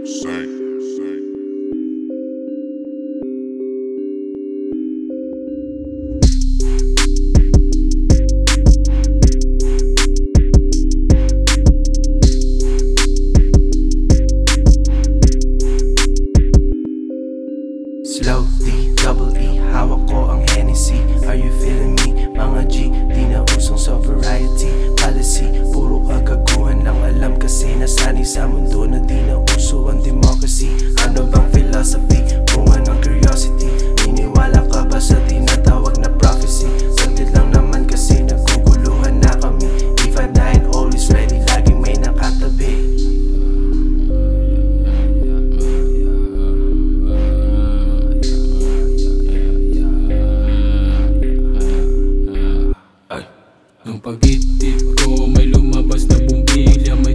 Slow D, double E, hawak ko ang Hennessy. Are you feeling me? Mga G, di na variety Policy, puro kagaguhan lang alam kasi Nasanay sa mundo pag-itip ko May lumabas na bumbilya May